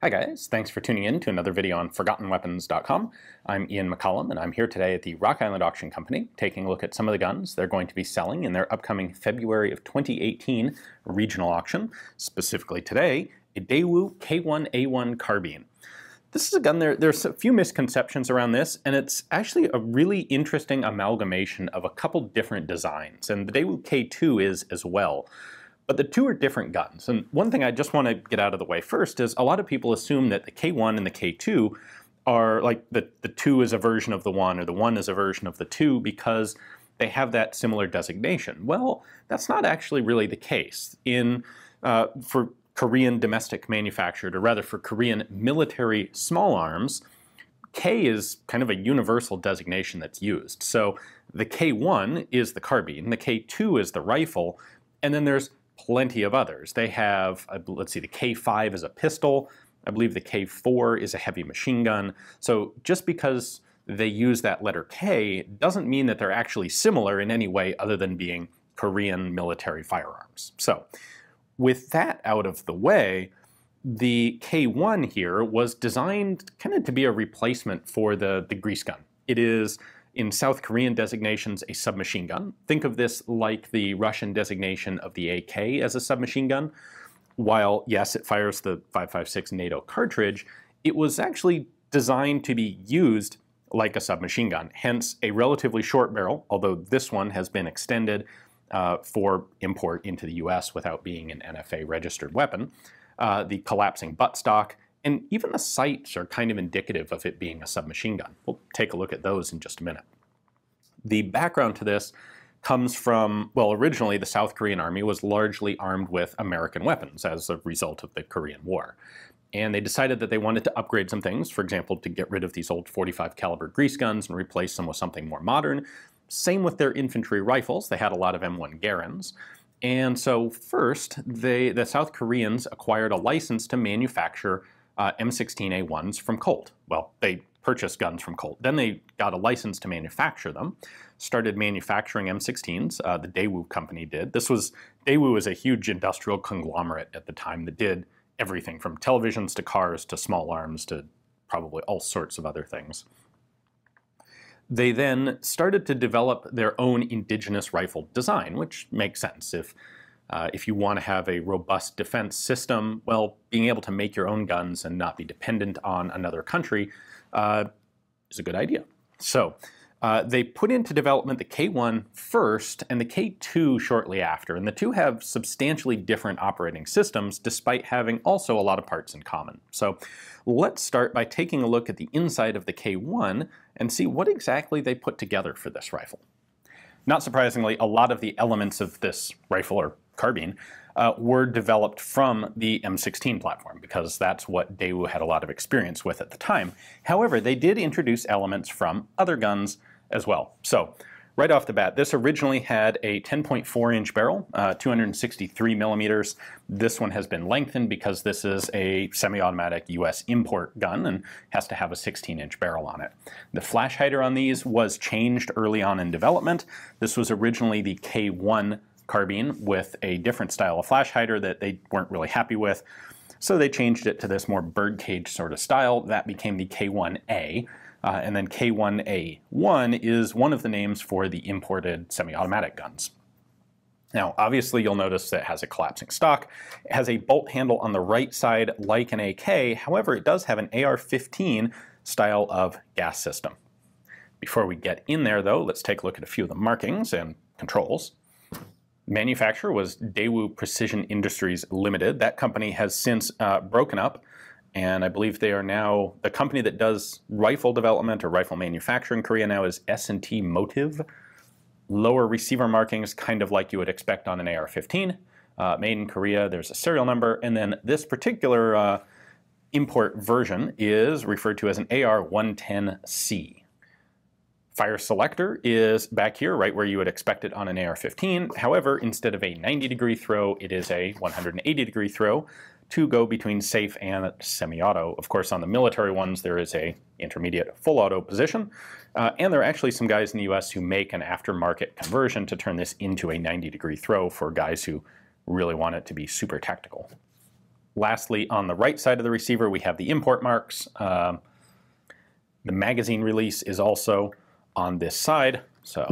Hi guys, thanks for tuning in to another video on ForgottenWeapons.com. I'm Ian McCollum and I'm here today at the Rock Island Auction Company taking a look at some of the guns they're going to be selling in their upcoming February of 2018 regional auction. Specifically today, a Daewoo K1A1 carbine. This is a gun, there, there's a few misconceptions around this, and it's actually a really interesting amalgamation of a couple different designs, and the Daewoo K2 is as well. But the two are different guns. And one thing I just want to get out of the way first is a lot of people assume that the K1 and the K2 are like the, the 2 is a version of the 1 or the 1 is a version of the 2 because they have that similar designation. Well, that's not actually really the case. In uh, For Korean domestic manufactured, or rather for Korean military small arms, K is kind of a universal designation that's used. So the K1 is the carbine, the K2 is the rifle, and then there's plenty of others. They have, let's see, the K5 is a pistol. I believe the K4 is a heavy machine gun. So just because they use that letter K doesn't mean that they're actually similar in any way other than being Korean military firearms. So with that out of the way, the K1 here was designed kind of to be a replacement for the, the grease gun. It is in South Korean designations a submachine gun. Think of this like the Russian designation of the AK as a submachine gun. While, yes, it fires the 5.56 NATO cartridge, it was actually designed to be used like a submachine gun, hence a relatively short barrel, although this one has been extended uh, for import into the US without being an NFA registered weapon. Uh, the collapsing buttstock, and even the sights are kind of indicative of it being a submachine gun. We'll take a look at those in just a minute. The background to this comes from, well, originally the South Korean army was largely armed with American weapons as a result of the Korean War. And they decided that they wanted to upgrade some things, for example, to get rid of these old 45 caliber grease guns and replace them with something more modern. Same with their infantry rifles. They had a lot of M1 Garands. And so first, they, the South Koreans acquired a license to manufacture uh, M16A1s from Colt. Well, they purchased guns from Colt. Then they got a license to manufacture them, started manufacturing M16s. Uh, the Daewoo company did. This was, Daewoo was a huge industrial conglomerate at the time that did everything from televisions to cars to small arms to probably all sorts of other things. They then started to develop their own indigenous rifle design, which makes sense. If uh, if you want to have a robust defense system, well, being able to make your own guns and not be dependent on another country uh, is a good idea. So uh, they put into development the K1 first and the K2 shortly after, and the two have substantially different operating systems despite having also a lot of parts in common. So let's start by taking a look at the inside of the K1 and see what exactly they put together for this rifle. Not surprisingly, a lot of the elements of this rifle are carbine, uh, were developed from the M16 platform because that's what Daewoo had a lot of experience with at the time. However, they did introduce elements from other guns as well. So right off the bat, this originally had a 10.4 inch barrel, uh, 263 millimeters. This one has been lengthened because this is a semi-automatic US import gun and has to have a 16 inch barrel on it. The flash hider on these was changed early on in development. This was originally the K1 carbine with a different style of flash hider that they weren't really happy with. So they changed it to this more birdcage sort of style. That became the K1A. Uh, and then K1A1 is one of the names for the imported semi-automatic guns. Now, obviously, you'll notice that it has a collapsing stock. It has a bolt handle on the right side like an AK. However, it does have an AR-15 style of gas system. Before we get in there, though, let's take a look at a few of the markings and controls. Manufacturer was Daewoo Precision Industries Limited. That company has since uh, broken up, and I believe they are now the company that does rifle development or rifle manufacturing in Korea now is S&T Motiv. Lower receiver markings, kind of like you would expect on an AR-15. Uh, made in Korea, there's a serial number, and then this particular uh, import version is referred to as an AR-110C. Fire selector is back here, right where you would expect it on an AR-15. However, instead of a 90 degree throw, it is a 180 degree throw to go between safe and semi-auto. Of course, on the military ones, there is a intermediate full auto position. Uh, and there are actually some guys in the US who make an aftermarket conversion to turn this into a 90 degree throw for guys who really want it to be super tactical. Lastly, on the right side of the receiver, we have the import marks. Um, the magazine release is also on this side, so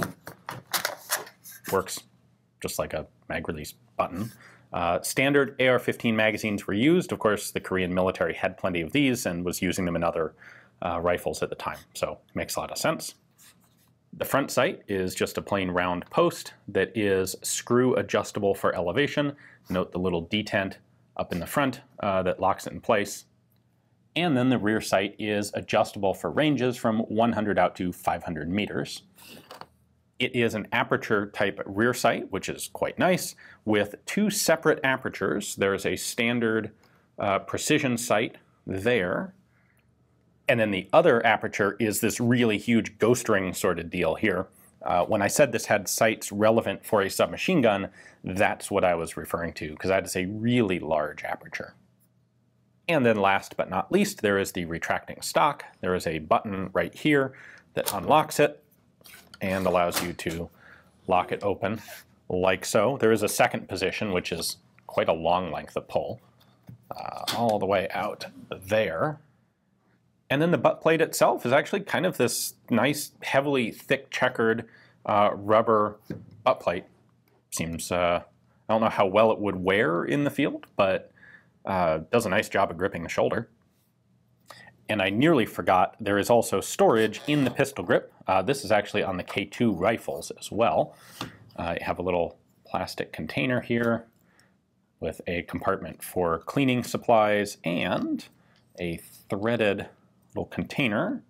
works just like a mag release button. Uh, standard AR-15 magazines were used. Of course, the Korean military had plenty of these and was using them in other uh, rifles at the time, so it makes a lot of sense. The front sight is just a plain round post that is screw adjustable for elevation. Note the little detent up in the front uh, that locks it in place. And then the rear sight is adjustable for ranges from 100 out to 500 meters. It is an aperture type rear sight, which is quite nice, with two separate apertures. There's a standard uh, precision sight there, and then the other aperture is this really huge ghost ring sort of deal here. Uh, when I said this had sights relevant for a submachine gun, that's what I was referring to, because that is a really large aperture. And then last but not least, there is the retracting stock. There is a button right here that unlocks it and allows you to lock it open like so. There is a second position, which is quite a long length of pull, uh, all the way out there. And then the butt plate itself is actually kind of this nice, heavily thick checkered uh, rubber butt plate. Seems, uh, I don't know how well it would wear in the field, but uh, does a nice job of gripping the shoulder. And I nearly forgot, there is also storage in the pistol grip. Uh, this is actually on the K2 rifles as well. I have a little plastic container here with a compartment for cleaning supplies and a threaded little container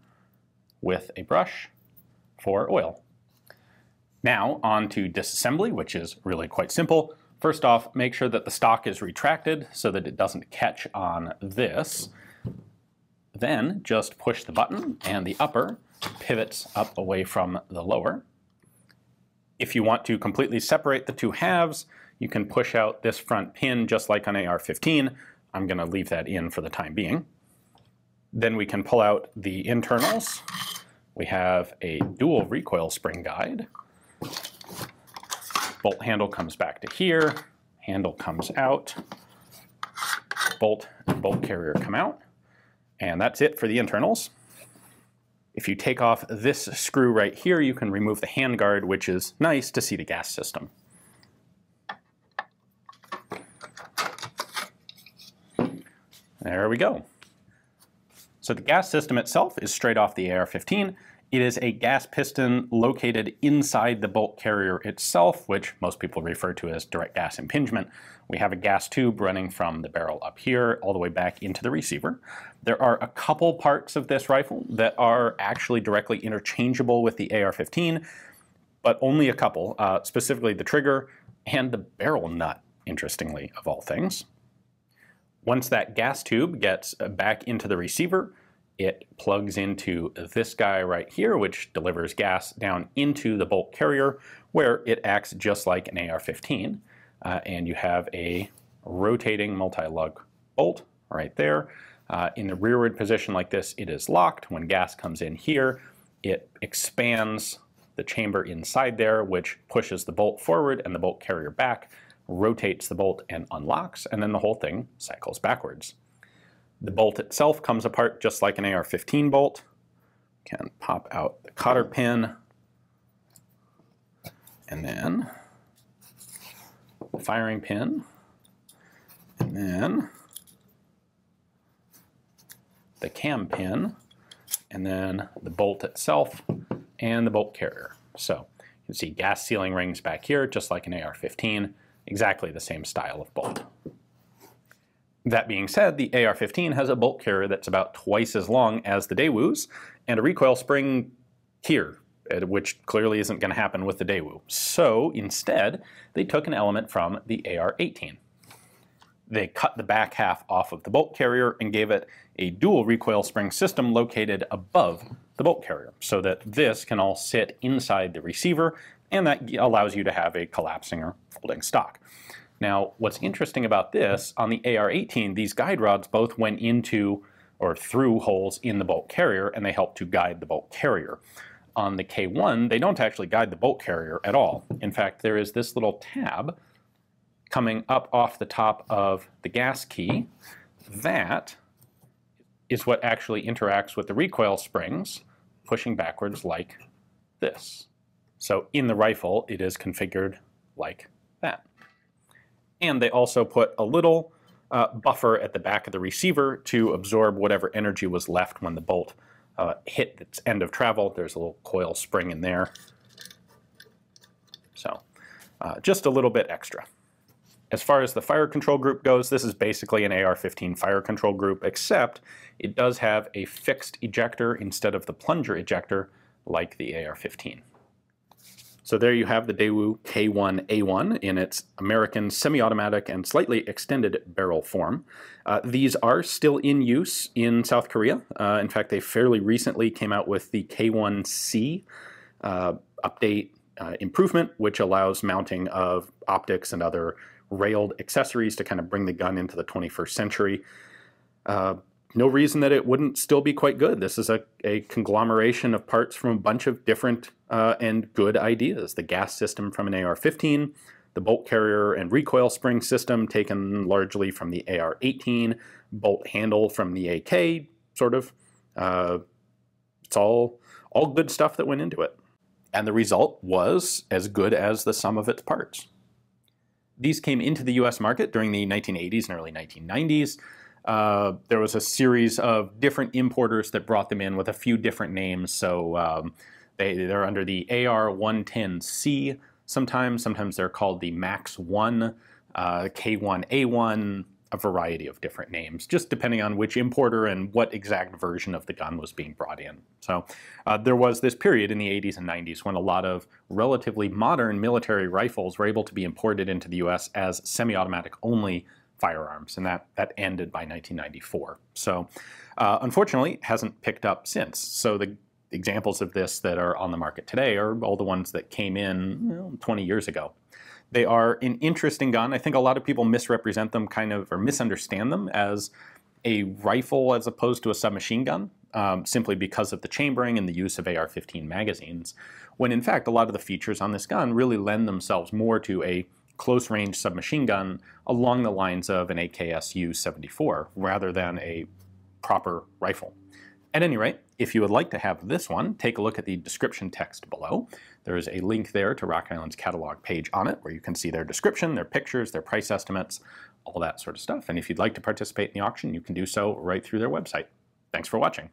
with a brush for oil. Now on to disassembly, which is really quite simple. First off, make sure that the stock is retracted so that it doesn't catch on this. Then just push the button and the upper pivots up away from the lower. If you want to completely separate the two halves, you can push out this front pin just like on AR-15. I'm going to leave that in for the time being. Then we can pull out the internals. We have a dual recoil spring guide. Bolt handle comes back to here. Handle comes out. Bolt and bolt carrier come out. And that's it for the internals. If you take off this screw right here, you can remove the handguard, which is nice to see the gas system. There we go. So the gas system itself is straight off the AR-15. It is a gas piston located inside the bolt carrier itself, which most people refer to as direct gas impingement. We have a gas tube running from the barrel up here all the way back into the receiver. There are a couple parts of this rifle that are actually directly interchangeable with the AR-15, but only a couple, uh, specifically the trigger and the barrel nut, interestingly, of all things. Once that gas tube gets uh, back into the receiver, it plugs into this guy right here, which delivers gas down into the bolt carrier, where it acts just like an AR-15. Uh, and you have a rotating multi-lug bolt right there. Uh, in the rearward position like this, it is locked. When gas comes in here, it expands the chamber inside there, which pushes the bolt forward and the bolt carrier back, rotates the bolt and unlocks, and then the whole thing cycles backwards. The bolt itself comes apart just like an AR-15 bolt. Can pop out the cotter pin, and then the firing pin, and then the cam pin, and then the bolt itself, and the bolt carrier. So you can see gas sealing rings back here, just like an AR-15 exactly the same style of bolt. That being said, the AR-15 has a bolt carrier that's about twice as long as the Daewoo's, and a recoil spring here, uh, which clearly isn't going to happen with the Daewoo. So instead, they took an element from the AR-18. They cut the back half off of the bolt carrier and gave it a dual recoil spring system located above the bolt carrier, so that this can all sit inside the receiver, and that allows you to have a collapsing or folding stock. Now, what's interesting about this, on the AR-18, these guide rods both went into or through holes in the bolt carrier, and they help to guide the bolt carrier. On the K1, they don't actually guide the bolt carrier at all. In fact, there is this little tab coming up off the top of the gas key. That is what actually interacts with the recoil springs, pushing backwards like this. So in the rifle, it is configured like that. And they also put a little uh, buffer at the back of the receiver to absorb whatever energy was left when the bolt uh, hit its end of travel. There's a little coil spring in there. So uh, just a little bit extra. As far as the fire control group goes, this is basically an AR-15 fire control group, except it does have a fixed ejector instead of the plunger ejector like the AR-15. So there you have the Daewoo K1A1 in its American semi-automatic and slightly extended barrel form. Uh, these are still in use in South Korea. Uh, in fact, they fairly recently came out with the K1C uh, update uh, improvement, which allows mounting of optics and other railed accessories to kind of bring the gun into the 21st century. Uh, no reason that it wouldn't still be quite good. This is a, a conglomeration of parts from a bunch of different uh, and good ideas. The gas system from an AR-15, the bolt carrier and recoil spring system taken largely from the AR-18, bolt handle from the AK, sort of. Uh, it's all, all good stuff that went into it. And the result was as good as the sum of its parts. These came into the US market during the 1980s and early 1990s. Uh, there was a series of different importers that brought them in with a few different names. So um, they, they're under the AR-110C sometimes. Sometimes they're called the Max 1, uh, K1A1, a variety of different names, just depending on which importer and what exact version of the gun was being brought in. So uh, there was this period in the 80s and 90s when a lot of relatively modern military rifles were able to be imported into the US as semi-automatic only firearms, and that, that ended by 1994. So uh, unfortunately, hasn't picked up since. So the examples of this that are on the market today are all the ones that came in you know, 20 years ago. They are an interesting gun. I think a lot of people misrepresent them kind of, or misunderstand them as a rifle as opposed to a submachine gun, um, simply because of the chambering and the use of AR-15 magazines, when in fact a lot of the features on this gun really lend themselves more to a close-range submachine gun along the lines of an AKSU-74 rather than a proper rifle. At any rate, if you would like to have this one, take a look at the description text below. There is a link there to Rock Island's catalog page on it where you can see their description, their pictures, their price estimates, all that sort of stuff. And if you'd like to participate in the auction, you can do so right through their website. Thanks for watching.